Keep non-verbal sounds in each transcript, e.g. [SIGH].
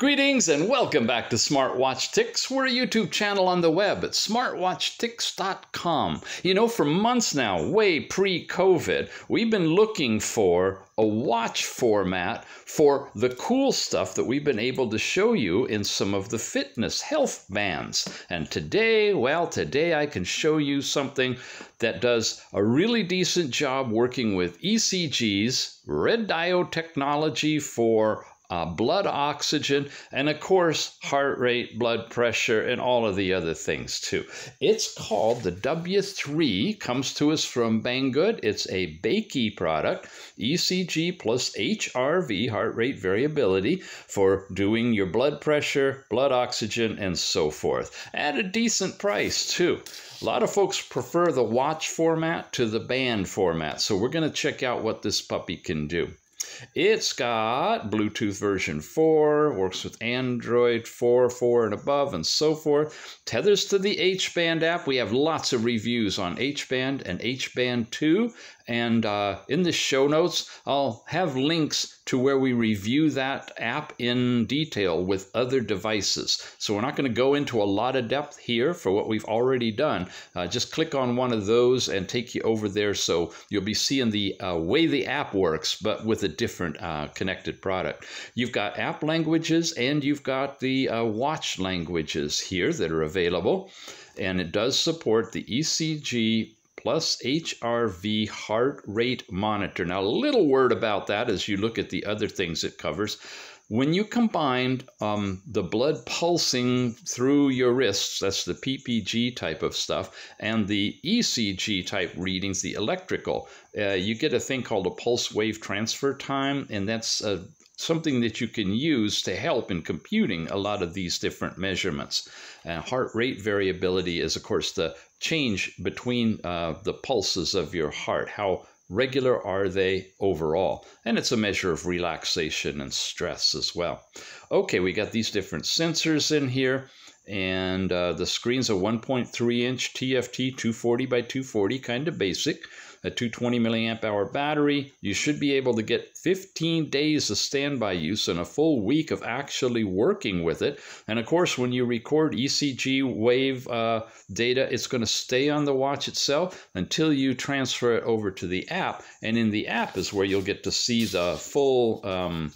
Greetings and welcome back to Smartwatch Ticks. We're a YouTube channel on the web at smartwatchticks.com. You know, for months now, way pre COVID, we've been looking for a watch format for the cool stuff that we've been able to show you in some of the fitness health bands. And today, well, today I can show you something that does a really decent job working with ECGs, red diode technology for uh, blood oxygen, and of course, heart rate, blood pressure, and all of the other things too. It's called the W3, comes to us from Banggood. It's a Bakeey product, ECG plus HRV, heart rate variability, for doing your blood pressure, blood oxygen, and so forth. At a decent price too. A lot of folks prefer the watch format to the band format, so we're going to check out what this puppy can do. It's got Bluetooth version 4, works with Android 4, 4 and above, and so forth. Tethers to the H band app. We have lots of reviews on H band and H band 2. And uh, in the show notes, I'll have links to where we review that app in detail with other devices. So we're not going to go into a lot of depth here for what we've already done. Uh, just click on one of those and take you over there so you'll be seeing the uh, way the app works, but with a different uh, connected product. You've got app languages and you've got the uh, watch languages here that are available. And it does support the ECG plus HRV heart rate monitor. Now, a little word about that as you look at the other things it covers. When you combine um, the blood pulsing through your wrists, that's the PPG type of stuff, and the ECG type readings, the electrical, uh, you get a thing called a pulse wave transfer time, and that's uh, something that you can use to help in computing a lot of these different measurements. And heart rate variability is, of course, the change between uh, the pulses of your heart. How regular are they overall? And it's a measure of relaxation and stress as well. Okay, we got these different sensors in here. And uh, the screen's a 1.3 inch TFT 240 by 240, kind of basic a 220 milliamp hour battery. You should be able to get 15 days of standby use and a full week of actually working with it. And of course, when you record ECG wave uh, data, it's going to stay on the watch itself until you transfer it over to the app. And in the app is where you'll get to see the full um,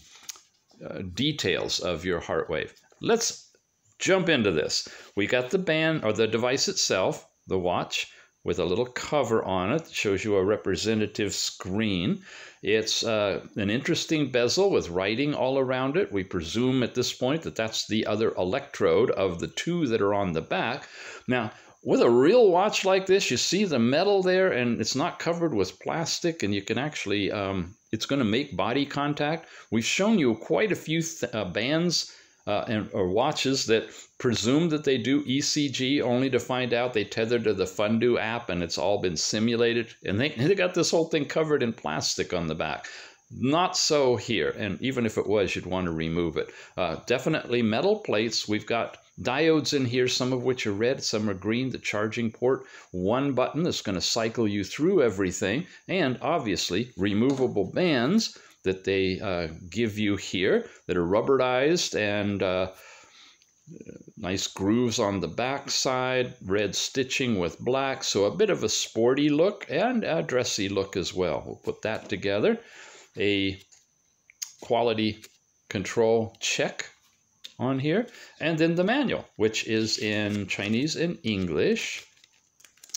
uh, details of your heart wave. Let's jump into this. We got the band or the device itself, the watch with a little cover on it that shows you a representative screen. It's uh, an interesting bezel with writing all around it. We presume at this point that that's the other electrode of the two that are on the back. Now, with a real watch like this, you see the metal there and it's not covered with plastic and you can actually, um, it's going to make body contact. We've shown you quite a few uh, bands uh, and, or watches that presume that they do ECG only to find out they tether to the FunDo app and it's all been simulated. And they, they got this whole thing covered in plastic on the back. Not so here. And even if it was, you'd want to remove it. Uh, definitely metal plates. We've got diodes in here, some of which are red, some are green. The charging port, one button that's going to cycle you through everything. And obviously, removable bands that they uh, give you here that are rubberized and uh, nice grooves on the back side, red stitching with black, so a bit of a sporty look and a dressy look as well. We'll put that together. A quality control check on here, and then the manual, which is in Chinese and English.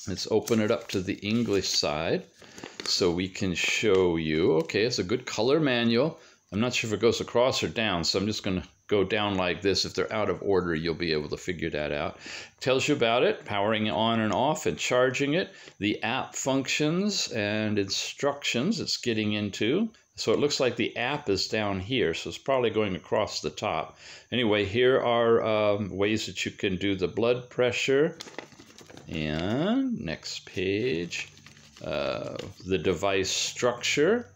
Let's open it up to the English side so we can show you. Okay, it's a good color manual. I'm not sure if it goes across or down, so I'm just going to go down like this. If they're out of order, you'll be able to figure that out. Tells you about it, powering on and off and charging it, the app functions and instructions it's getting into. So it looks like the app is down here, so it's probably going across the top. Anyway, here are um, ways that you can do the blood pressure. And next page, uh, the device structure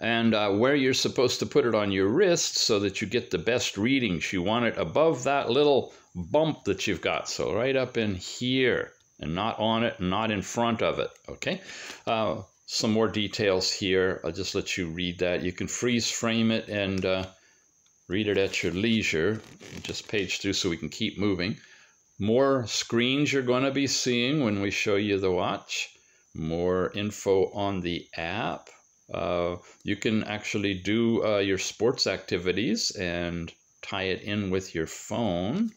and uh, where you're supposed to put it on your wrist so that you get the best readings. You want it above that little bump that you've got, so right up in here, and not on it, not in front of it, okay? Uh, some more details here. I'll just let you read that. You can freeze frame it and uh, read it at your leisure. Just page through so we can keep moving. More screens you're going to be seeing when we show you the watch. More info on the app. Uh, you can actually do uh, your sports activities and tie it in with your phone.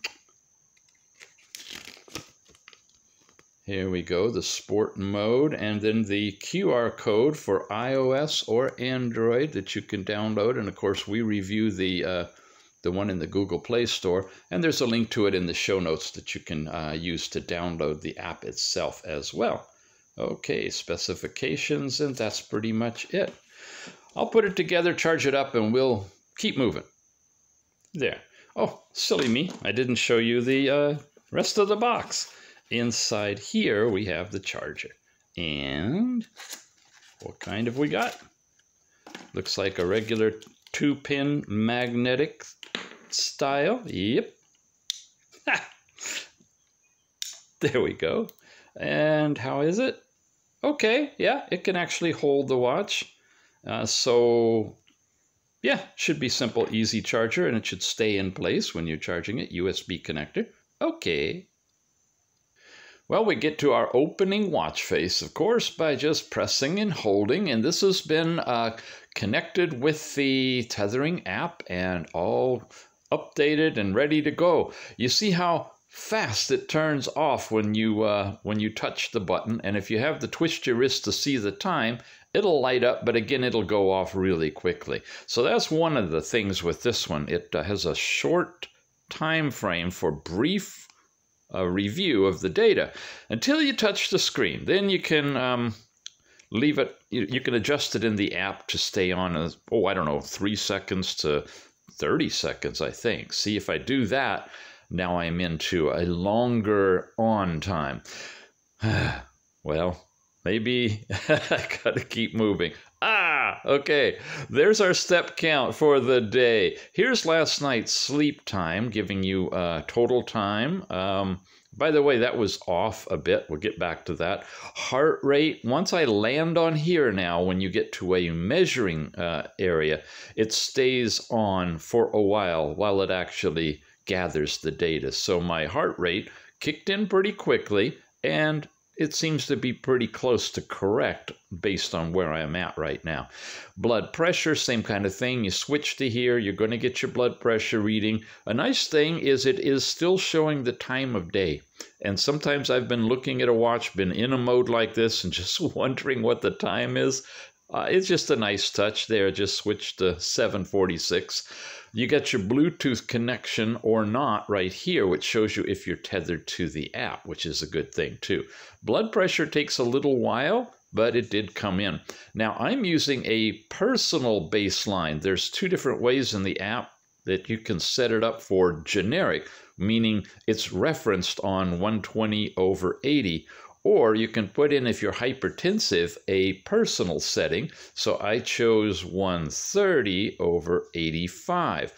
Here we go, the sport mode, and then the QR code for iOS or Android that you can download. And of course, we review the uh, the one in the Google Play Store, and there's a link to it in the show notes that you can uh, use to download the app itself as well. Okay, specifications, and that's pretty much it. I'll put it together, charge it up, and we'll keep moving. There. Oh, silly me. I didn't show you the uh, rest of the box. Inside here, we have the charger. And what kind have we got? Looks like a regular two-pin magnetic style. Yep. there we go. And how is it? Okay, yeah, it can actually hold the watch. Uh, so, yeah, should be simple, easy charger, and it should stay in place when you're charging it. USB connector. Okay. Well, we get to our opening watch face, of course, by just pressing and holding. And this has been uh, connected with the tethering app and all updated and ready to go. You see how fast it turns off when you uh, when you touch the button and if you have to twist your wrist to see the time it'll light up but again it'll go off really quickly. So that's one of the things with this one. It uh, has a short time frame for brief uh, review of the data. Until you touch the screen then you can um, leave it you, you, can adjust it in the app to stay on as oh i don't know three seconds to 30 seconds i think see if i do that now I'm into a longer on time. [SIGHS] well, maybe [LAUGHS] I gotta keep moving. Ah, okay. There's our step count for the day. Here's last night's sleep time, giving you uh, total time. Um, by the way, that was off a bit. We'll get back to that. Heart rate, once I land on here now, when you get to a measuring uh, area, it stays on for a while while it actually gathers the data. So my heart rate kicked in pretty quickly and it seems to be pretty close to correct based on where I am at right now. Blood pressure, same kind of thing. You switch to here, you're going to get your blood pressure reading. A nice thing is it is still showing the time of day. And sometimes I've been looking at a watch, been in a mode like this, and [LAUGHS] just wondering what the time is. Uh, it's just a nice touch there. Just switch to 746. You get your Bluetooth connection or not right here, which shows you if you're tethered to the app, which is a good thing too. Blood pressure takes a little while, but it did come in. Now I'm using a personal baseline. There's two different ways in the app that you can set it up for generic, meaning it's referenced on 120 over 80 or you can put in, if you're hypertensive, a personal setting. So I chose 130 over 85.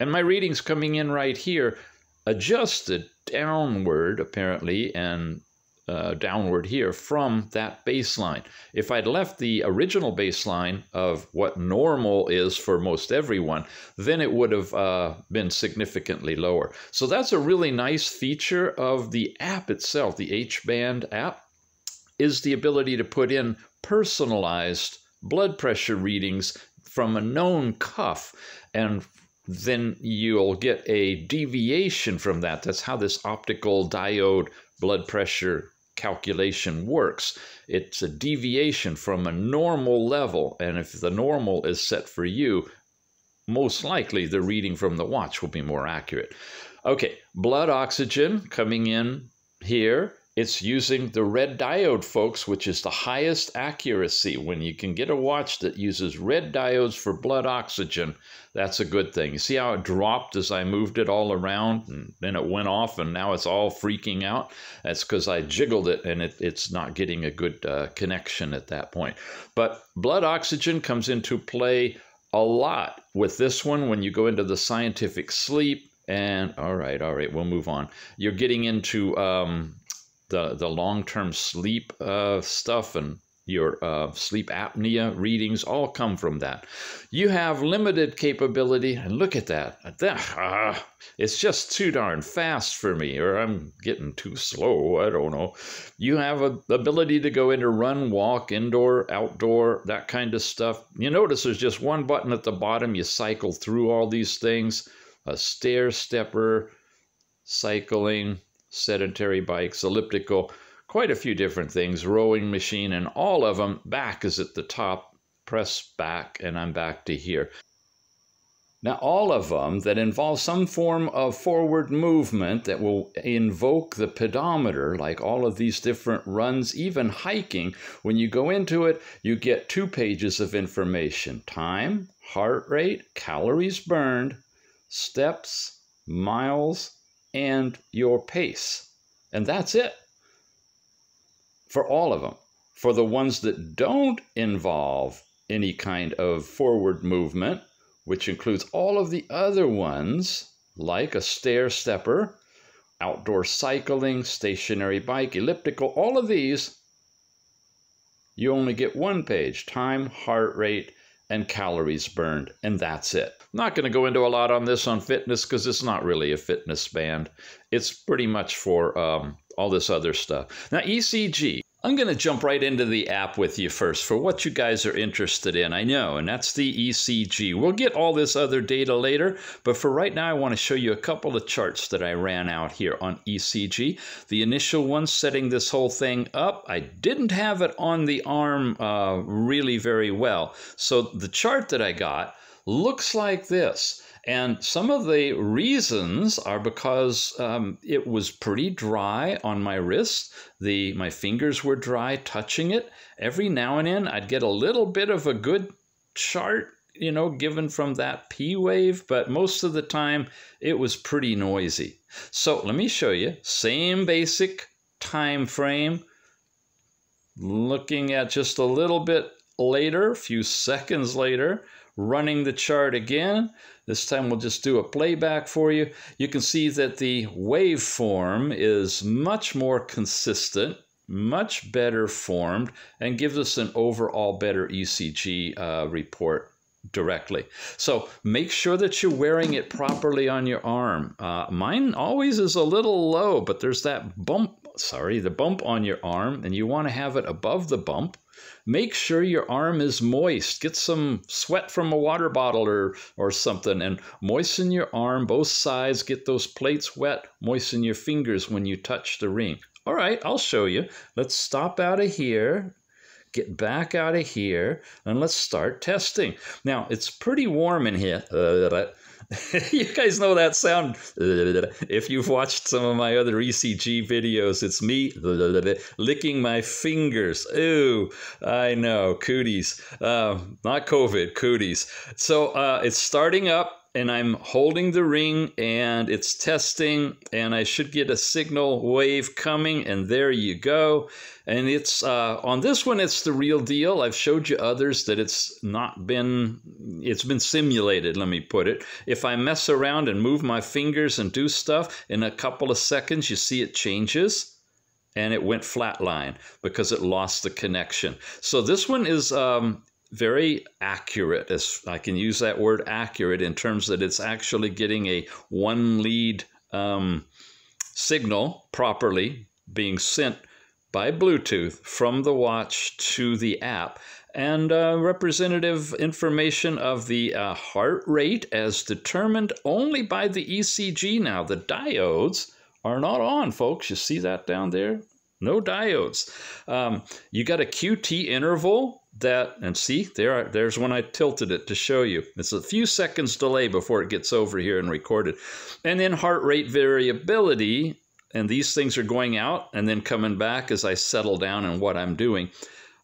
And my reading's coming in right here, adjusted downward, apparently, and uh, downward here from that baseline. If I'd left the original baseline of what normal is for most everyone, then it would have uh, been significantly lower. So that's a really nice feature of the app itself, the H-Band app, is the ability to put in personalized blood pressure readings from a known cuff and then you'll get a deviation from that. That's how this optical diode blood pressure calculation works. It's a deviation from a normal level, and if the normal is set for you, most likely the reading from the watch will be more accurate. Okay, blood oxygen coming in here it's using the red diode, folks, which is the highest accuracy. When you can get a watch that uses red diodes for blood oxygen, that's a good thing. You see how it dropped as I moved it all around and then it went off and now it's all freaking out? That's because I jiggled it and it, it's not getting a good uh, connection at that point. But blood oxygen comes into play a lot with this one when you go into the scientific sleep. And all right, all right, we'll move on. You're getting into um, the the long term sleep uh, stuff and your uh, sleep apnea readings all come from that. You have limited capability, and look at that. It's just too darn fast for me, or I'm getting too slow. I don't know. You have a ability to go into run, walk, indoor, outdoor, that kind of stuff. You notice there's just one button at the bottom. You cycle through all these things a stair stepper, cycling, sedentary bikes, elliptical quite a few different things, rowing machine, and all of them. Back is at the top. Press back, and I'm back to here. Now, all of them that involve some form of forward movement that will invoke the pedometer, like all of these different runs, even hiking, when you go into it, you get two pages of information time, heart rate, calories burned, steps, miles, and your pace. And that's it for all of them. For the ones that don't involve any kind of forward movement, which includes all of the other ones, like a stair stepper, outdoor cycling, stationary bike, elliptical, all of these, you only get one page time, heart rate, and calories burned, and that's it. I'm not going to go into a lot on this on fitness because it's not really a fitness band. It's pretty much for um, all this other stuff. Now, ECG. I'm going to jump right into the app with you first for what you guys are interested in. I know, and that's the ECG. We'll get all this other data later, but for right now, I want to show you a couple of charts that I ran out here on ECG. The initial one setting this whole thing up, I didn't have it on the arm uh, really very well. So the chart that I got looks like this. And some of the reasons are because um, it was pretty dry on my wrist. The my fingers were dry touching it. Every now and then, I'd get a little bit of a good chart, you know, given from that P wave, but most of the time it was pretty noisy. So let me show you. Same basic time frame. Looking at just a little bit later, a few seconds later, running the chart again. This time we'll just do a playback for you. You can see that the waveform is much more consistent, much better formed, and gives us an overall better ECG uh, report directly. So make sure that you're wearing it properly on your arm. Uh, mine always is a little low, but there's that bump, sorry, the bump on your arm, and you want to have it above the bump. Make sure your arm is moist. Get some sweat from a water bottle or, or something and moisten your arm, both sides. Get those plates wet. Moisten your fingers when you touch the ring. All right, I'll show you. Let's stop out of here get back out of here and let's start testing. Now, it's pretty warm in here. Uh, [LAUGHS] you guys know that sound. If you've watched some of my other ECG videos, it's me licking my fingers. Ooh, I know, cooties. Uh, not COVID, cooties. So uh, it's starting up and I'm holding the ring and it's testing and I should get a signal wave coming and there you go. And it's uh, on this one, it's the real deal. I've showed you others that it's not been, it's been simulated, let me put it. If I mess around and move my fingers and do stuff, in a couple of seconds, you see it changes and it went flatline because it lost the connection. So this one is um, very accurate, as I can use that word accurate in terms that it's actually getting a one lead um, signal properly being sent by Bluetooth from the watch to the app and uh, representative information of the uh, heart rate as determined only by the ECG now. The diodes are not on, folks. You see that down there? No diodes. Um, you got a QT interval that, and see, there, there's when I tilted it to show you. It's a few seconds delay before it gets over here and recorded. And then heart rate variability, and these things are going out and then coming back as I settle down and what I'm doing.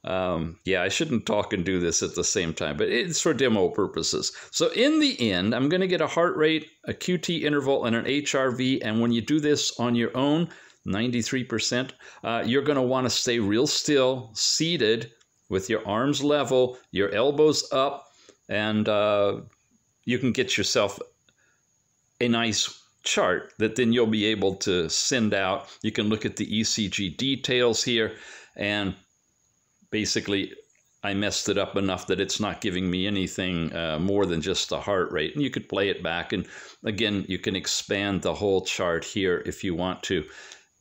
Um, yeah, I shouldn't talk and do this at the same time, but it's for demo purposes. So in the end, I'm going to get a heart rate, a QT interval, and an HRV. And when you do this on your own, 93%, uh, you're going to want to stay real still, seated, with your arms level, your elbows up, and uh, you can get yourself a nice chart that then you'll be able to send out. You can look at the ECG details here and basically I messed it up enough that it's not giving me anything uh, more than just the heart rate. And you could play it back. And again, you can expand the whole chart here if you want to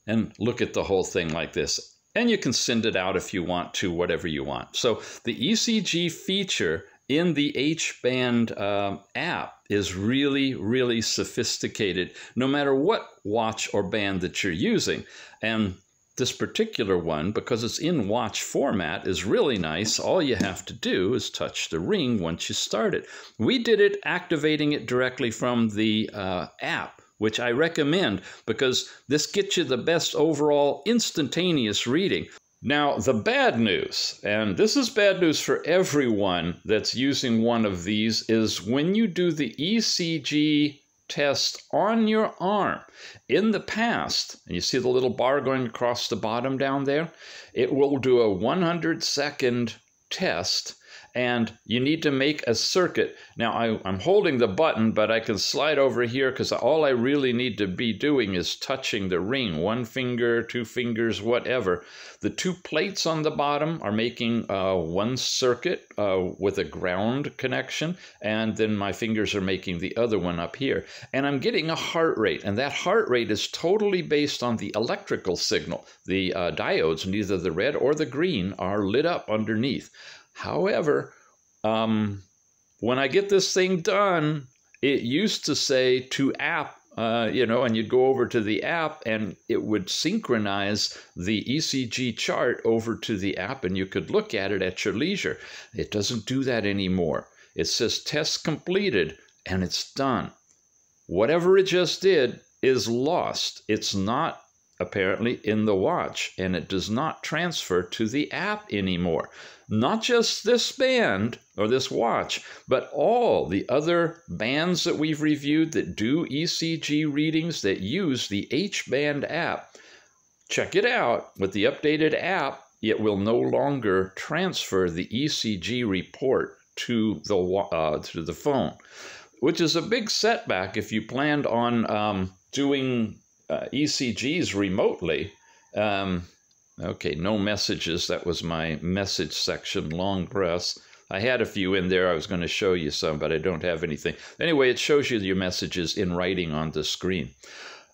and look at the whole thing like this. And you can send it out if you want to, whatever you want. So the ECG feature in the H band uh, app is really, really sophisticated, no matter what watch or band that you're using. And this particular one, because it's in watch format, is really nice. All you have to do is touch the ring once you start it. We did it activating it directly from the uh, app, which I recommend because this gets you the best overall instantaneous reading. Now, the bad news, and this is bad news for everyone that's using one of these, is when you do the ECG test on your arm. In the past, and you see the little bar going across the bottom down there, it will do a 100 second test and you need to make a circuit. Now I, am holding the button, but I can slide over here because all I really need to be doing is touching the ring, one finger, two fingers, whatever. The two plates on the bottom are making uh, one circuit uh, with a ground connection, and then my fingers are making the other one up here. And I'm getting a heart rate, and that heart rate is totally based on the electrical signal. The uh, diodes, neither the red or the green, are lit up underneath. However, um, when I get this thing done, it used to say to app, uh, you know, and you'd go over to the app and it would synchronize the ECG chart over to the app and you could look at it at your leisure. It doesn't do that anymore. It says test completed and it's done. Whatever it just did is lost. It's not apparently in the watch and it does not transfer to the app anymore. Not just this band or this watch, but all the other bands that we've reviewed that do ECG readings that use the H band app. Check it out. With the updated app, it will no longer transfer the ECG report to the uh, to the phone, which is a big setback if you planned on um, doing uh, ECGs remotely. Um, okay, no messages. That was my message section, long press. I had a few in there. I was going to show you some, but I don't have anything. Anyway, it shows you your messages in writing on the screen.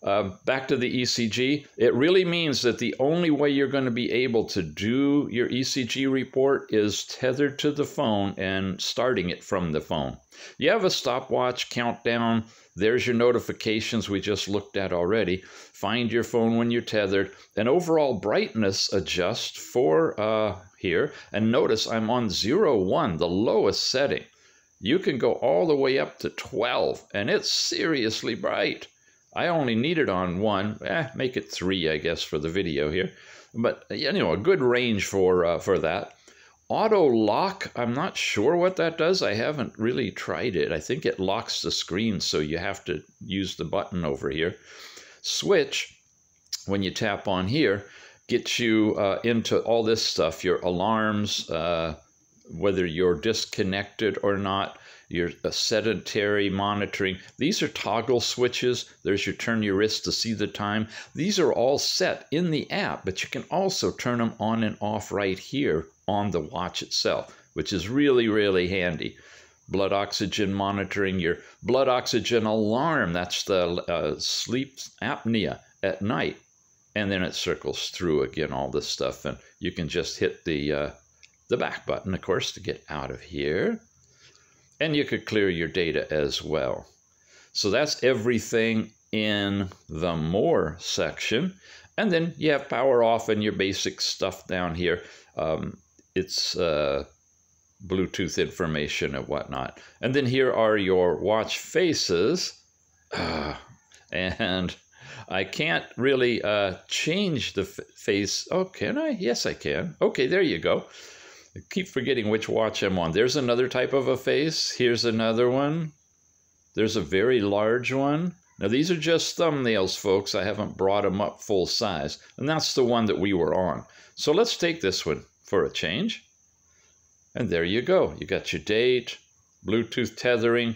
Uh, back to the ECG, it really means that the only way you're going to be able to do your ECG report is tethered to the phone and starting it from the phone. You have a stopwatch countdown there's your notifications we just looked at already. Find your phone when you're tethered. And overall brightness adjust for uh, here. And notice I'm on 0, 1, the lowest setting. You can go all the way up to 12, and it's seriously bright. I only need it on 1. Eh, make it 3, I guess, for the video here. But, you know, a good range for, uh, for that. Auto lock, I'm not sure what that does. I haven't really tried it. I think it locks the screen, so you have to use the button over here. Switch, when you tap on here, gets you uh, into all this stuff your alarms, uh, whether you're disconnected or not, your sedentary monitoring. These are toggle switches. There's your turn your wrist to see the time. These are all set in the app, but you can also turn them on and off right here on the watch itself, which is really, really handy. Blood oxygen monitoring, your blood oxygen alarm, that's the uh, sleep apnea at night. And then it circles through again, all this stuff. And you can just hit the, uh, the back button, of course, to get out of here. And you could clear your data as well. So that's everything in the more section. And then you have power off and your basic stuff down here. Um, it's uh, Bluetooth information and whatnot. And then here are your watch faces. Uh, [SIGHS] and I can't really uh, change the face. Oh, can I? Yes, I can. Okay, there you go. I keep forgetting which watch I'm on. There's another type of a face. Here's another one. There's a very large one. Now, these are just thumbnails, folks. I haven't brought them up full size. And that's the one that we were on. So let's take this one for a change. And there you go. You got your date, Bluetooth tethering,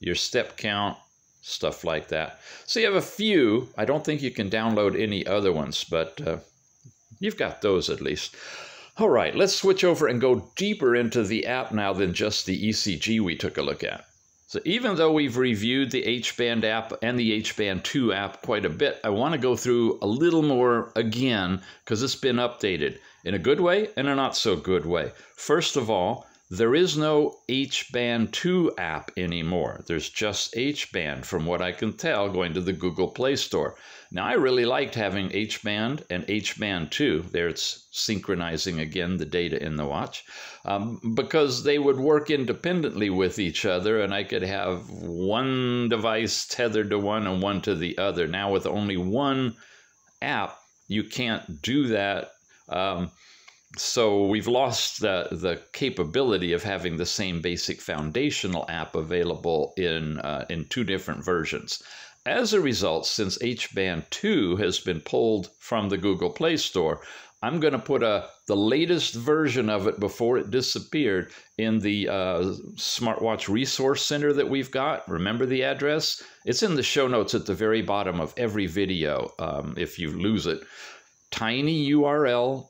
your step count, stuff like that. So you have a few. I don't think you can download any other ones, but uh, you've got those at least. All right, let's switch over and go deeper into the app now than just the ECG we took a look at. So even though we've reviewed the H-band app and the H-band 2 app quite a bit, I want to go through a little more again because it's been updated in a good way and a not so good way. First of all, there is no H Band 2 app anymore. There's just H Band, from what I can tell, going to the Google Play Store. Now, I really liked having H Band and H Band 2. There it's synchronizing again the data in the watch um, because they would work independently with each other, and I could have one device tethered to one and one to the other. Now, with only one app, you can't do that. Um, so we've lost the, the capability of having the same basic foundational app available in, uh, in two different versions. As a result, since HBand 2 has been pulled from the Google Play Store, I'm going to put a the latest version of it before it disappeared in the uh, smartwatch resource center that we've got. Remember the address? It's in the show notes at the very bottom of every video um, if you lose it tinyurl.com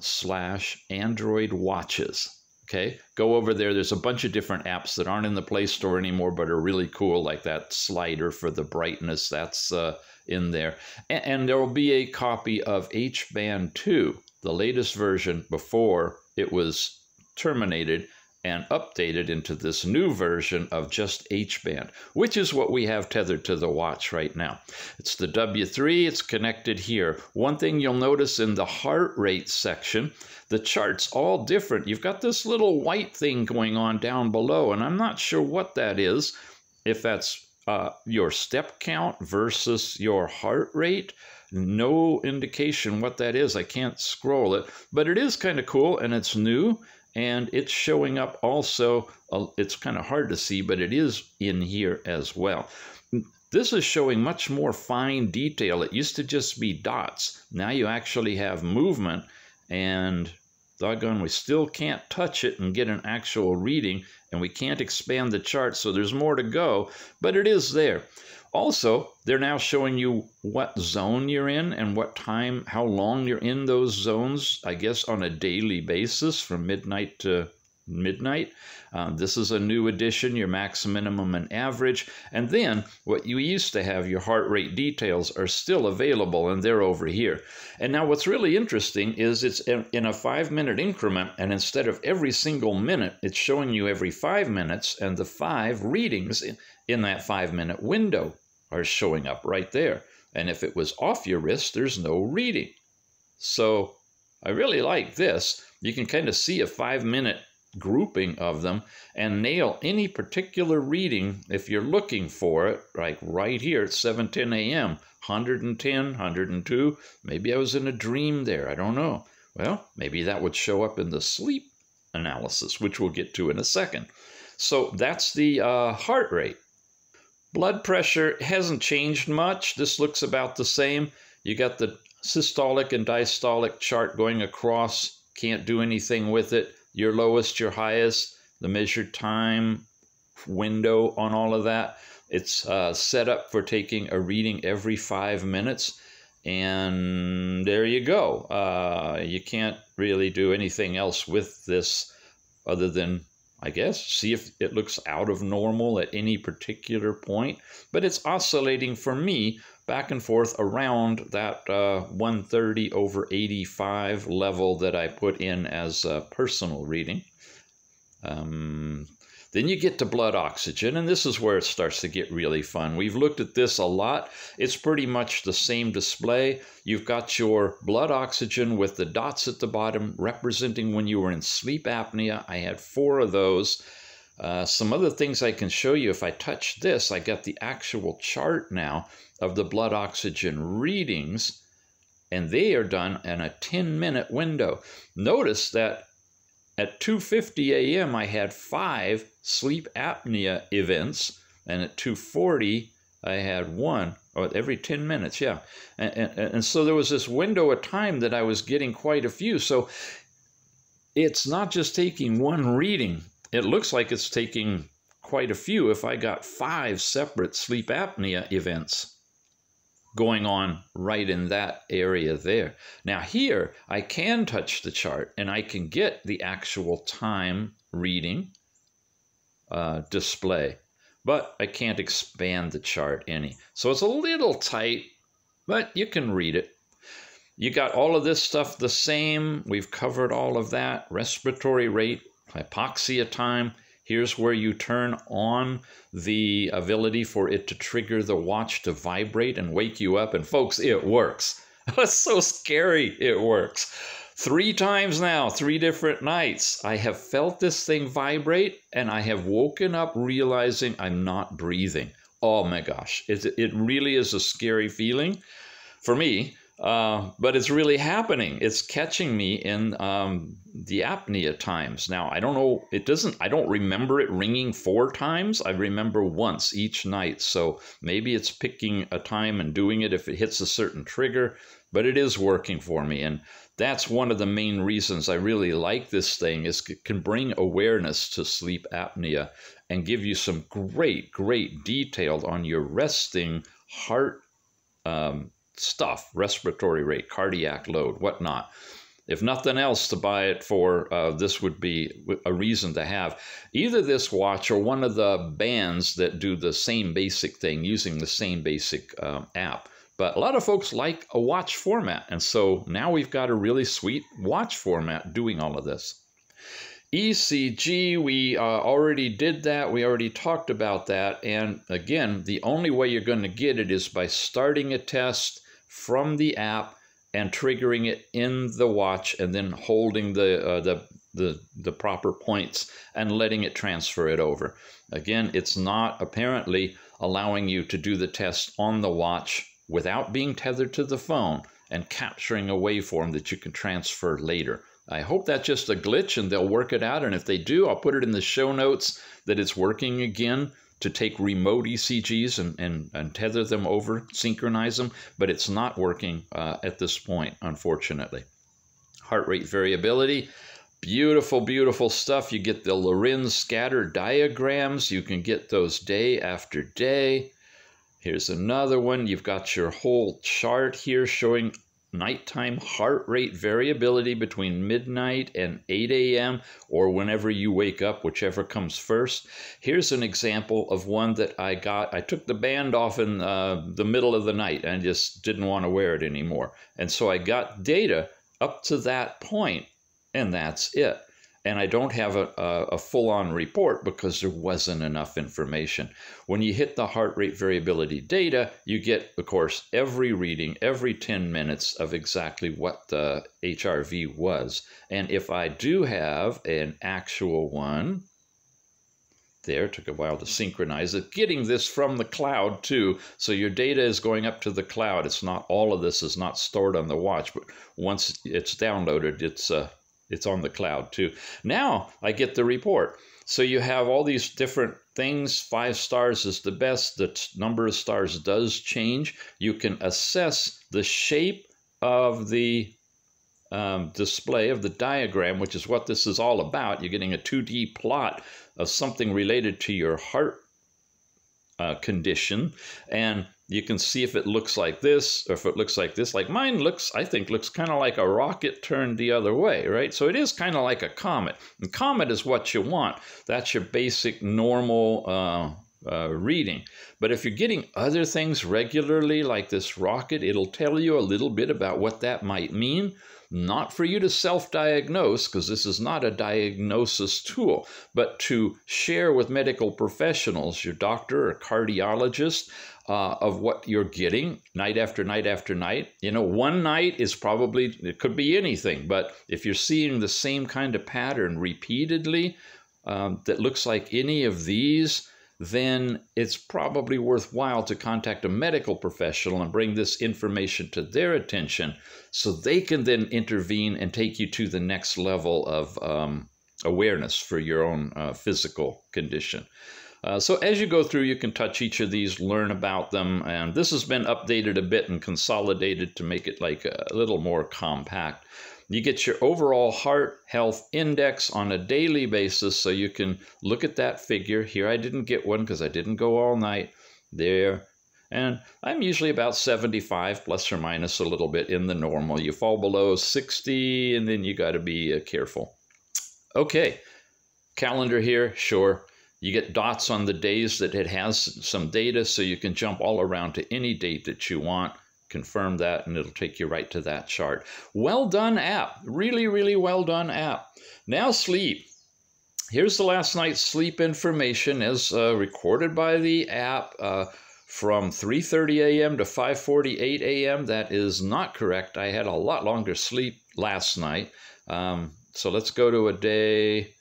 slash android watches. Okay go over there. There's a bunch of different apps that aren't in the play store anymore but are really cool like that slider for the brightness that's uh, in there. And, and there will be a copy of h-band 2 the latest version before it was terminated and updated into this new version of just H-band, which is what we have tethered to the watch right now. It's the W3, it's connected here. One thing you'll notice in the heart rate section, the chart's all different. You've got this little white thing going on down below, and I'm not sure what that is, if that's uh, your step count versus your heart rate no indication what that is. I can't scroll it, but it is kind of cool and it's new and it's showing up also. Uh, it's kind of hard to see, but it is in here as well. This is showing much more fine detail. It used to just be dots. Now you actually have movement, and doggone, we still can't touch it and get an actual reading, and we can't expand the chart, so there's more to go, but it is there. Also, they're now showing you what zone you're in and what time, how long you're in those zones, I guess on a daily basis from midnight to midnight. Uh, this is a new addition, your max, minimum, and average. And then what you used to have, your heart rate details, are still available and they're over here. And now what's really interesting is it's in a five minute increment, and instead of every single minute, it's showing you every five minutes and the five readings in that five minute window are showing up right there. And if it was off your wrist, there's no reading. So I really like this. You can kind of see a five minute grouping of them and nail any particular reading if you're looking for it, like right here at 7:10 a.m., 110, 102. Maybe I was in a dream there. I don't know. Well, maybe that would show up in the sleep analysis, which we'll get to in a second. So that's the uh, heart rate. Blood pressure hasn't changed much. This looks about the same. You got the systolic and diastolic chart going across. Can't do anything with it. Your lowest, your highest, the measured time window on all of that. It's uh, set up for taking a reading every five minutes. And there you go. Uh, you can't really do anything else with this other than I guess, see if it looks out of normal at any particular point. But it's oscillating for me back and forth around that uh, 130 over 85 level that I put in as a personal reading. Um, then you get to blood oxygen, and this is where it starts to get really fun. We've looked at this a lot. It's pretty much the same display. You've got your blood oxygen with the dots at the bottom representing when you were in sleep apnea. I had four of those. Uh, some other things I can show you. If I touch this, I got the actual chart now of the blood oxygen readings, and they are done in a 10 minute window. Notice that at 2:50 a.m. I had 5 sleep apnea events and at 2:40 I had one or every 10 minutes, yeah. And, and, and so there was this window of time that I was getting quite a few. So it's not just taking one reading. It looks like it's taking quite a few if I got five separate sleep apnea events. Going on right in that area there. Now here, I can touch the chart and I can get the actual time reading uh, display, but I can't expand the chart any. So it's a little tight, but you can read it. You got all of this stuff the same. We've covered all of that. Respiratory rate, hypoxia time. Here's where you turn on the ability for it to trigger the watch to vibrate and wake you up. And folks, it works. [LAUGHS] That's so scary. It works. Three times now, three different nights, I have felt this thing vibrate and I have woken up realizing I'm not breathing. Oh my gosh, it, it really is a scary feeling for me, uh, but it's really happening. It's catching me in um, the apnea times. Now, I don't know, it doesn't, I don't remember it ringing four times. I remember once each night. So maybe it's picking a time and doing it if it hits a certain trigger, but it is working for me. And that's one of the main reasons I really like this thing is it can bring awareness to sleep apnea and give you some great, great detail on your resting heart um, stuff, respiratory rate, cardiac load, whatnot. If nothing else to buy it for, uh, this would be a reason to have either this watch or one of the bands that do the same basic thing using the same basic um, app. But a lot of folks like a watch format. And so now we've got a really sweet watch format doing all of this. ECG, we uh, already did that. We already talked about that. And again, the only way you're going to get it is by starting a test from the app and triggering it in the watch and then holding the, uh, the, the, the proper points and letting it transfer it over. Again, it's not apparently allowing you to do the test on the watch without being tethered to the phone and capturing a waveform that you can transfer later. I hope that's just a glitch and they'll work it out. And if they do, I'll put it in the show notes that it's working again to take remote ECGs and, and, and tether them over, synchronize them, but it's not working uh, at this point, unfortunately. Heart rate variability. Beautiful, beautiful stuff. You get the Lorenz scatter diagrams. You can get those day after day. Here's another one. You've got your whole chart here showing nighttime heart rate variability between midnight and 8 a.m. or whenever you wake up, whichever comes first. Here's an example of one that I got. I took the band off in uh, the middle of the night and just didn't want to wear it anymore. And so I got data up to that point, and that's it and I don't have a, a, full on report because there wasn't enough information. When you hit the heart rate variability data, you get, of course, every reading every 10 minutes of exactly what the HRV was. And if I do have an actual one, there took a while to synchronize it getting this from the cloud too so your data is going up to the cloud it's not all of this is not stored on the watch but once it's downloaded it's uh, it's on the cloud too. Now I get the report. So you have all these different things. Five stars is the best. The number of stars does change. You can assess the shape of the um, display of the diagram, which is what this is all about. You're getting a 2D plot of something related to your heart uh, condition. And you can see if it looks like this or if it looks like this. Like mine looks, I think, looks kind of like a rocket turned the other way, right? So it is kind of like a comet. And comet is what you want. That's your basic normal uh, uh, reading. But if you're getting other things regularly, like this rocket, it'll tell you a little bit about what that might mean not for you to self diagnose, because this is not a diagnosis tool, but to share with medical professionals, your doctor or cardiologist, uh, of what you're getting night after night after night. You know, one night is probably, it could be anything, but if you're seeing the same kind of pattern repeatedly um, that looks like any of these, then it's probably worthwhile to contact a medical professional and bring this information to their attention so they can then intervene and take you to the next level of um, awareness for your own uh, physical condition. Uh, so as you go through, you can touch each of these, learn about them, and this has been updated a bit and consolidated to make it like a little more compact. You get your overall heart health index on a daily basis, so you can look at that figure. Here I didn't get one because I didn't go all night. There. And I'm usually about 75 plus or minus a little bit in the normal. You fall below 60 and then you got to be uh, careful. Okay, calendar here, sure. You get dots on the days that it has some data so you can jump all around to any date that you want confirm that and it'll take you right to that chart. Well done app. Really, really well done app. Now sleep. Here's the last night's sleep information as uh, recorded by the app uh, from 3.30 a.m. to 5.48 a.m. That is not correct. I had a lot longer sleep last night. Um, so let's go to a day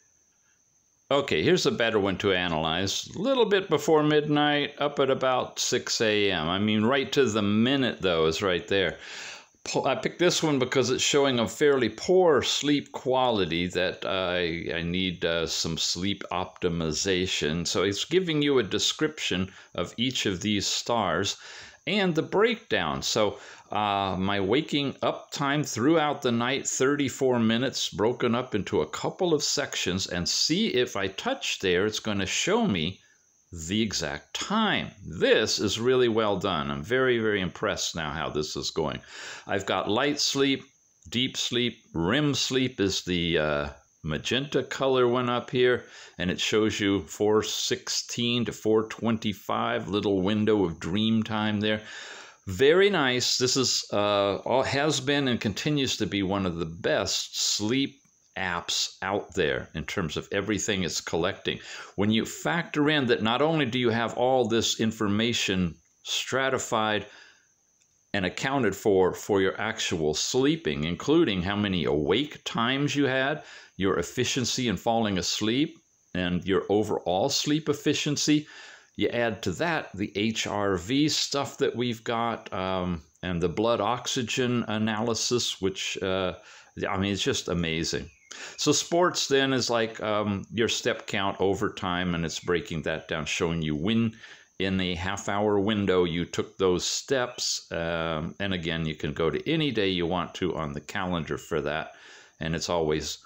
Okay, here's a better one to analyze. A little bit before midnight, up at about 6 a.m. I mean, right to the minute, though, is right there. I picked this one because it's showing a fairly poor sleep quality that I, I need uh, some sleep optimization. So it's giving you a description of each of these stars and the breakdown. So uh, my waking up time throughout the night, 34 minutes, broken up into a couple of sections, and see if I touch there, it's going to show me the exact time. This is really well done. I'm very, very impressed now how this is going. I've got light sleep, deep sleep, REM sleep is the uh, magenta color one up here, and it shows you 416 to 425, little window of dream time there. Very nice. This is uh, has been and continues to be one of the best sleep apps out there in terms of everything it's collecting. When you factor in that not only do you have all this information stratified and accounted for for your actual sleeping, including how many awake times you had, your efficiency in falling asleep, and your overall sleep efficiency, you add to that the HRV stuff that we've got um, and the blood oxygen analysis, which, uh, I mean, it's just amazing. So, sports then is like um, your step count over time, and it's breaking that down, showing you when in a half hour window you took those steps. Um, and again, you can go to any day you want to on the calendar for that. And it's always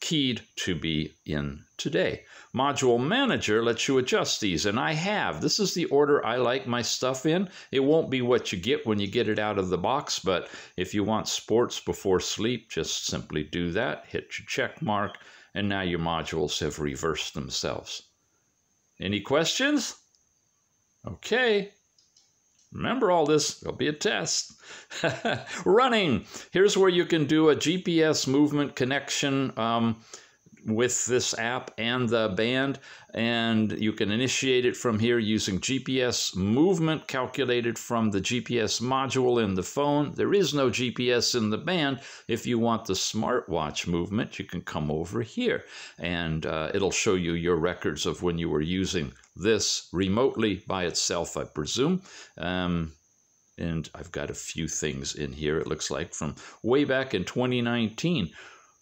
keyed to be in today. Module Manager lets you adjust these, and I have. This is the order I like my stuff in. It won't be what you get when you get it out of the box, but if you want sports before sleep, just simply do that, hit your check mark, and now your modules have reversed themselves. Any questions? Okay. Remember all this, there'll be a test. [LAUGHS] Running. Here's where you can do a GPS movement connection. Um, with this app and the band, and you can initiate it from here using GPS movement calculated from the GPS module in the phone. There is no GPS in the band. If you want the smartwatch movement, you can come over here and uh, it'll show you your records of when you were using this remotely by itself, I presume. Um, and I've got a few things in here, it looks like, from way back in 2019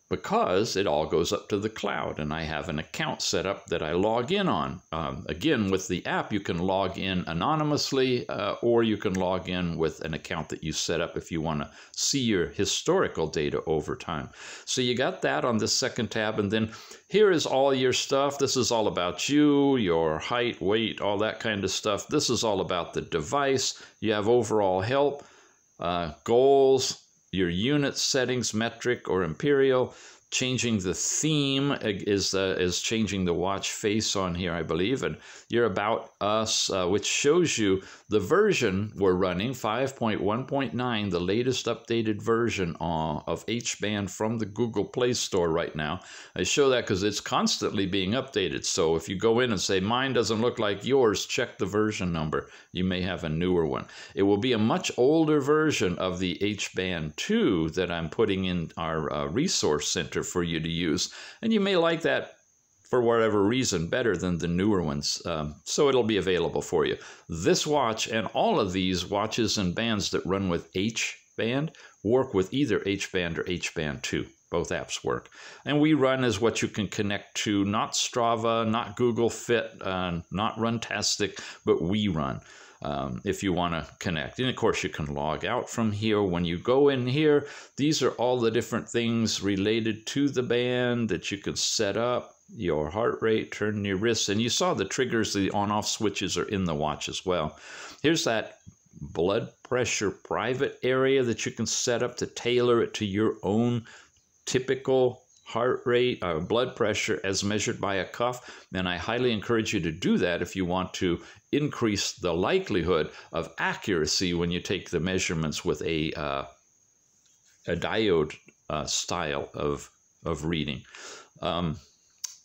because it all goes up to the cloud and I have an account set up that I log in on. Um, again, with the app, you can log in anonymously uh, or you can log in with an account that you set up if you want to see your historical data over time. So you got that on this second tab and then here is all your stuff. This is all about you, your height, weight, all that kind of stuff. This is all about the device. You have overall help, uh, goals, your unit settings, metric or imperial. Changing the theme is uh, is changing the watch face on here, I believe, and you're about us, uh, which shows you the version we're running, 5.1.9, the latest updated version uh, of H band from the Google Play Store right now. I show that because it's constantly being updated. So if you go in and say mine doesn't look like yours, check the version number. You may have a newer one. It will be a much older version of the H band 2 that I'm putting in our uh, resource center for you to use. And you may like that for whatever reason better than the newer ones. Um, so it'll be available for you. This watch and all of these watches and bands that run with H band work with either H band or H band 2. Both apps work. And we run as what you can connect to, not Strava, not Google Fit, uh, not Runtastic, but we run um, if you want to connect. And of course, you can log out from here. When you go in here, these are all the different things related to the band that you can set up your heart rate, turn your wrists, and you saw the triggers, the on off switches are in the watch as well. Here's that blood pressure private area that you can set up to tailor it to your own typical heart rate or blood pressure as measured by a cuff, then I highly encourage you to do that if you want to increase the likelihood of accuracy when you take the measurements with a, uh, a diode uh, style of, of reading. Um,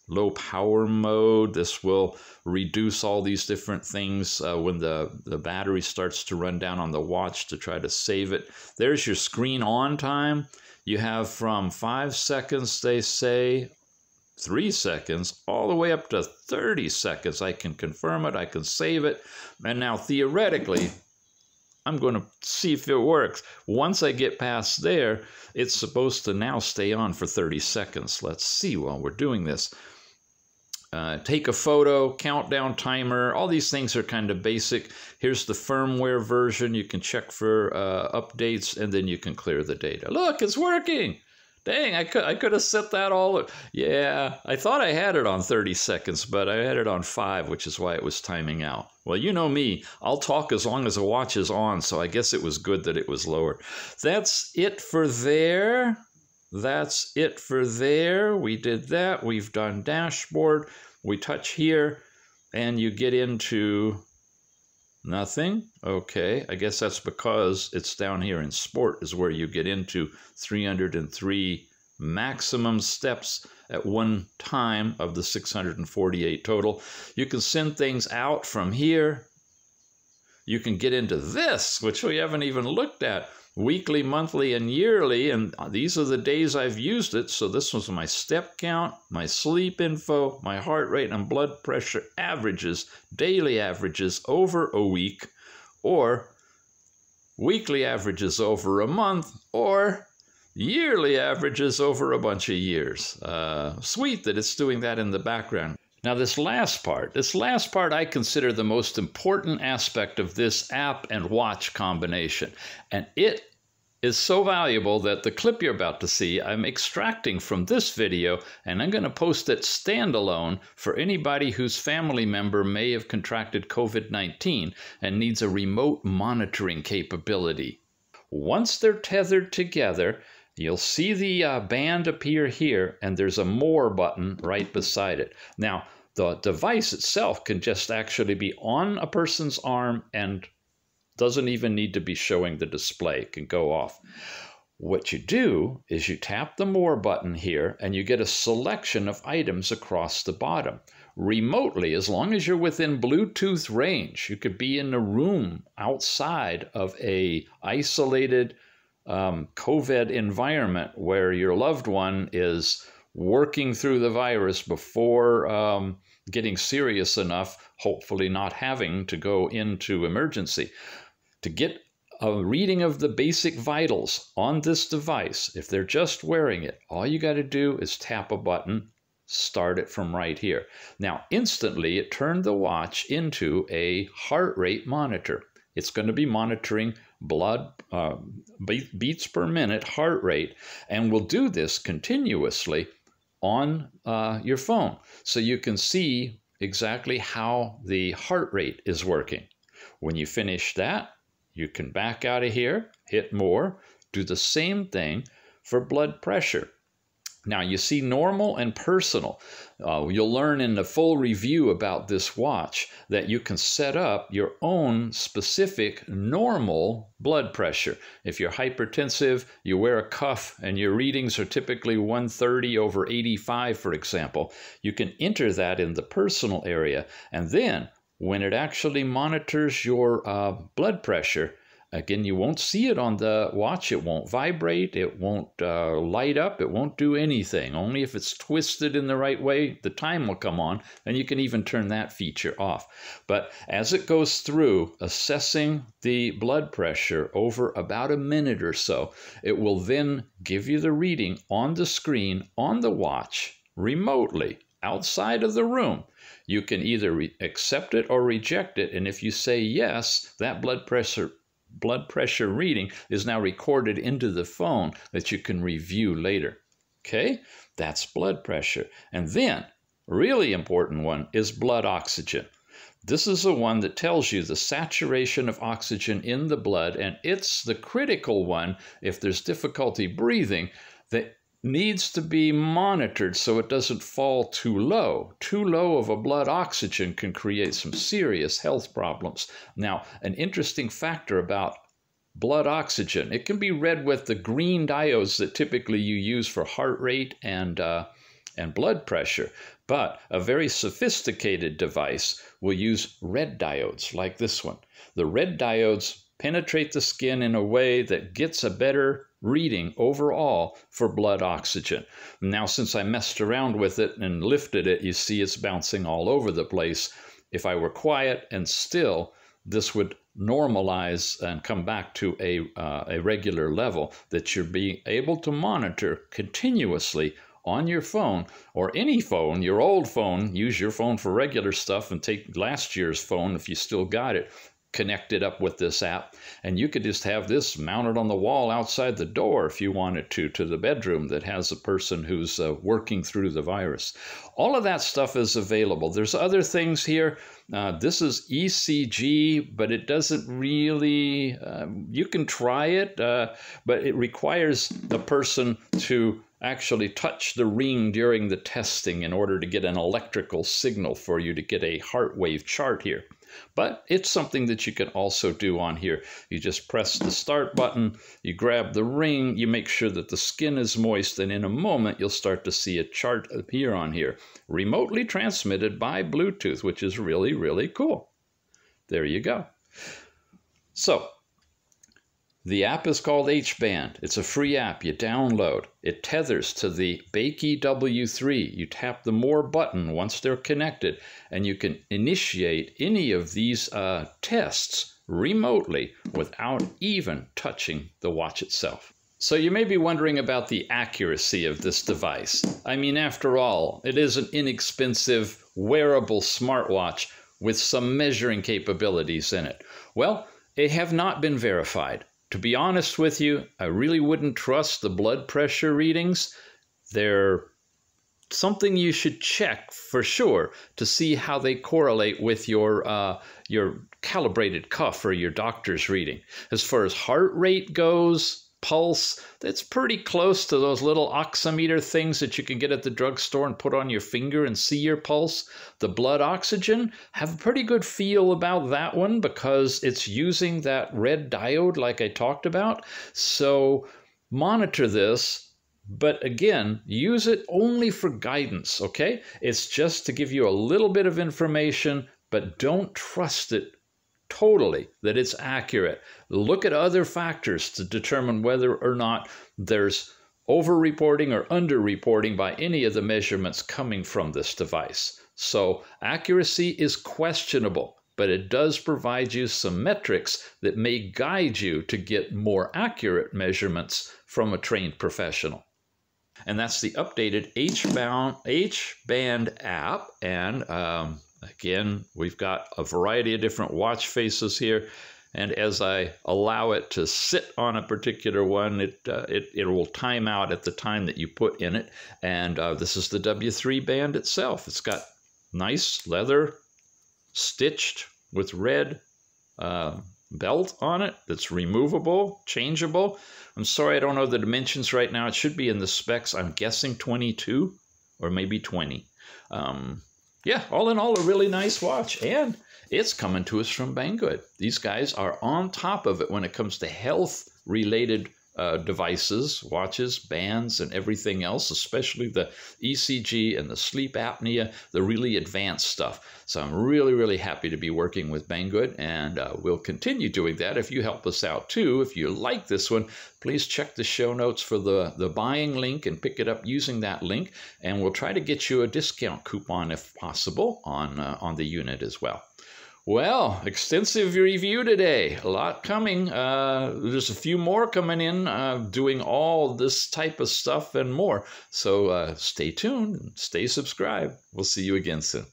low power mode. This will reduce all these different things uh, when the, the battery starts to run down on the watch to try to save it. There's your screen on time. You have from five seconds, they say, three seconds, all the way up to 30 seconds. I can confirm it, I can save it. And now theoretically, I'm going to see if it works. Once I get past there, it's supposed to now stay on for 30 seconds. Let's see while we're doing this. Uh, take a photo, countdown timer, all these things are kind of basic. Here's the firmware version. You can check for uh, updates and then you can clear the data. Look, it's working. Dang, I could I could have set that all. Yeah, I thought I had it on 30 seconds, but I had it on five, which is why it was timing out. Well, you know me, I'll talk as long as the watch is on, so I guess it was good that it was lower. That's it for there. That's it for there. We did that. We've done dashboard. We touch here and you get into nothing. Okay, I guess that's because it's down here in sport is where you get into 303 maximum steps at one time of the 648 total. You can send things out from here. You can get into this, which we haven't even looked at weekly, monthly, and yearly. And these are the days I've used it. So this was my step count, my sleep info, my heart rate, and blood pressure averages, daily averages over a week, or weekly averages over a month, or yearly averages over a bunch of years. Uh, sweet that it's doing that in the background. Now, this last part, this last part I consider the most important aspect of this app and watch combination. And it is so valuable that the clip you're about to see, I'm extracting from this video and I'm going to post it standalone for anybody whose family member may have contracted COVID 19 and needs a remote monitoring capability. Once they're tethered together, You'll see the uh, band appear here, and there's a More button right beside it. Now, the device itself can just actually be on a person's arm and doesn't even need to be showing the display, it can go off. What you do is you tap the More button here, and you get a selection of items across the bottom remotely, as long as you're within Bluetooth range. You could be in a room outside of a isolated um, COVID environment where your loved one is working through the virus before um, getting serious enough, hopefully not having to go into emergency. To get a reading of the basic vitals on this device, if they're just wearing it, all you got to do is tap a button, start it from right here. Now, instantly, it turned the watch into a heart rate monitor. It's going to be monitoring blood uh, beats per minute heart rate, and will do this continuously on uh, your phone. So you can see exactly how the heart rate is working. When you finish that, you can back out of here, hit more, do the same thing for blood pressure. Now, you see normal and personal. Uh, you'll learn in the full review about this watch that you can set up your own specific normal blood pressure. If you're hypertensive, you wear a cuff and your readings are typically 130 over 85, for example, you can enter that in the personal area. And then when it actually monitors your uh, blood pressure, Again, you won't see it on the watch. It won't vibrate. It won't uh, light up. It won't do anything. Only if it's twisted in the right way, the time will come on, and you can even turn that feature off. But as it goes through assessing the blood pressure over about a minute or so, it will then give you the reading on the screen on the watch remotely outside of the room. You can either accept it or reject it. And if you say yes, that blood pressure blood pressure reading is now recorded into the phone that you can review later. Okay, that's blood pressure. And then, really important one is blood oxygen. This is the one that tells you the saturation of oxygen in the blood, and it's the critical one if there's difficulty breathing that needs to be monitored so it doesn't fall too low. Too low of a blood oxygen can create some serious health problems. Now, an interesting factor about blood oxygen, it can be read with the green diodes that typically you use for heart rate and uh, and blood pressure. But a very sophisticated device will use red diodes like this one. The red diodes penetrate the skin in a way that gets a better reading overall for blood oxygen. Now, since I messed around with it and lifted it, you see it's bouncing all over the place. If I were quiet and still, this would normalize and come back to a, uh, a regular level that you're being able to monitor continuously on your phone or any phone, your old phone, use your phone for regular stuff and take last year's phone if you still got it, connect it up with this app. And you could just have this mounted on the wall outside the door if you wanted to, to the bedroom that has a person who's uh, working through the virus. All of that stuff is available. There's other things here. Uh, this is ECG, but it doesn't really, uh, you can try it, uh, but it requires the person to actually touch the ring during the testing in order to get an electrical signal for you to get a heart wave chart here. But it's something that you can also do on here. You just press the start button, you grab the ring, you make sure that the skin is moist, and in a moment you'll start to see a chart appear on here, remotely transmitted by Bluetooth, which is really, really cool. There you go. So, the app is called HBand. It's a free app you download. It tethers to the Bakeey W3. You tap the More button once they're connected, and you can initiate any of these uh, tests remotely without even touching the watch itself. So you may be wondering about the accuracy of this device. I mean, after all, it is an inexpensive wearable smartwatch with some measuring capabilities in it. Well, they have not been verified to be honest with you, I really wouldn't trust the blood pressure readings. They're something you should check for sure to see how they correlate with your uh, your calibrated cuff or your doctor's reading. As far as heart rate goes, pulse, that's pretty close to those little oximeter things that you can get at the drugstore and put on your finger and see your pulse. The blood oxygen, have a pretty good feel about that one because it's using that red diode like I talked about. So monitor this but again, use it only for guidance, okay? It's just to give you a little bit of information, but don't trust it totally that it's accurate. Look at other factors to determine whether or not there's over-reporting or under-reporting by any of the measurements coming from this device. So accuracy is questionable, but it does provide you some metrics that may guide you to get more accurate measurements from a trained professional. And that's the updated H-band app. And um, Again, we've got a variety of different watch faces here. And as I allow it to sit on a particular one, it, uh, it, it will time out at the time that you put in it. And uh, this is the W3 band itself. It's got nice leather stitched with red uh, belt on it that's removable, changeable. I'm sorry I don't know the dimensions right now. It should be in the specs. I'm guessing 22 or maybe 20. Um, yeah, all in all, a really nice watch. And it's coming to us from Banggood. These guys are on top of it when it comes to health related uh, devices, watches, bands, and everything else, especially the ECG and the sleep apnea, the really advanced stuff. So I'm really, really happy to be working with Banggood, and uh, we'll continue doing that if you help us out too. If you like this one, please check the show notes for the, the buying link and pick it up using that link, and we'll try to get you a discount coupon if possible on, uh, on the unit as well. Well, extensive review today. A lot coming. Uh, there's a few more coming in uh, doing all this type of stuff and more. So uh, stay tuned, stay subscribed. We'll see you again soon.